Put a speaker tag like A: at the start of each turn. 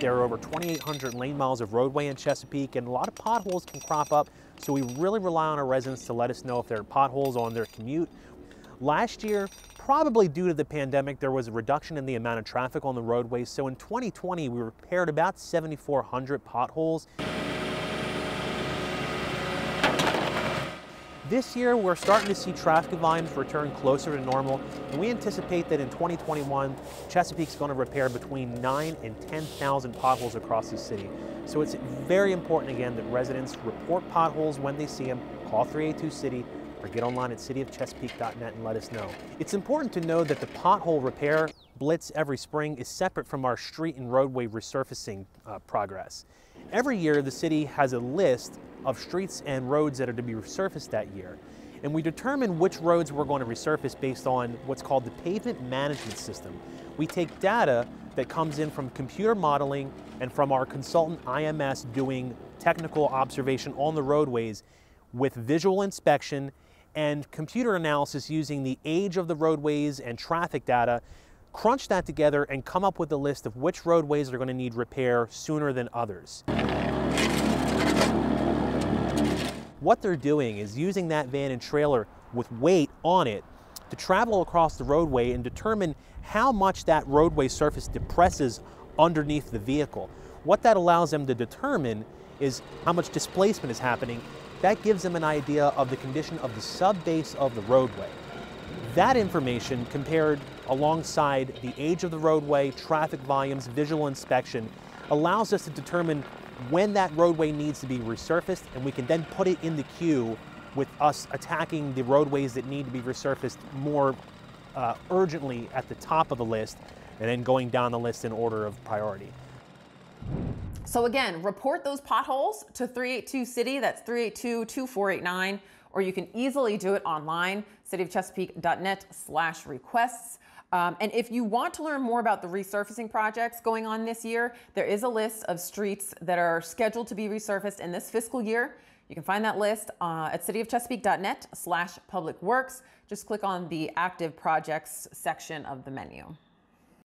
A: There are over 2,800 lane miles of roadway in Chesapeake, and a lot of potholes can crop up, so we really rely on our residents to let us know if there are potholes on their commute. Last year, probably due to the pandemic, there was a reduction in the amount of traffic on the roadways. So in 2020, we repaired about 7,400 potholes. This year, we're starting to see traffic volumes return closer to normal, and we anticipate that in 2021, Chesapeake's going to repair between 9 and 10,000 potholes across the city. So it's very important, again, that residents report potholes when they see them, call 382-CITY, or get online at cityofchesapeake.net and let us know. It's important to know that the pothole repair blitz every spring is separate from our street and roadway resurfacing uh, progress. Every year, the city has a list of streets and roads that are to be resurfaced that year. And we determine which roads we're going to resurface based on what's called the pavement management system. We take data that comes in from computer modeling and from our consultant IMS doing technical observation on the roadways with visual inspection and computer analysis using the age of the roadways and traffic data, crunch that together and come up with a list of which roadways are going to need repair sooner than others. What they're doing is using that van and trailer with weight on it to travel across the roadway and determine how much that roadway surface depresses underneath the vehicle. What that allows them to determine is how much displacement is happening. That gives them an idea of the condition of the subbase of the roadway. That information compared alongside the age of the roadway, traffic volumes, visual inspection, allows us to determine when that roadway needs to be resurfaced, and we can then put it in the queue with us attacking the roadways that need to be resurfaced more uh, urgently at the top of the list, and then going down the list in order of priority.
B: So again, report those potholes to 382 City, that's 382 2489, or you can easily do it online, cityofchesapeake.net slash requests. Um, and if you want to learn more about the resurfacing projects going on this year, there is a list of streets that are scheduled to be resurfaced in this fiscal year. You can find that list uh, at cityofchesapeake.net slash public works. Just click on the active projects section of the menu.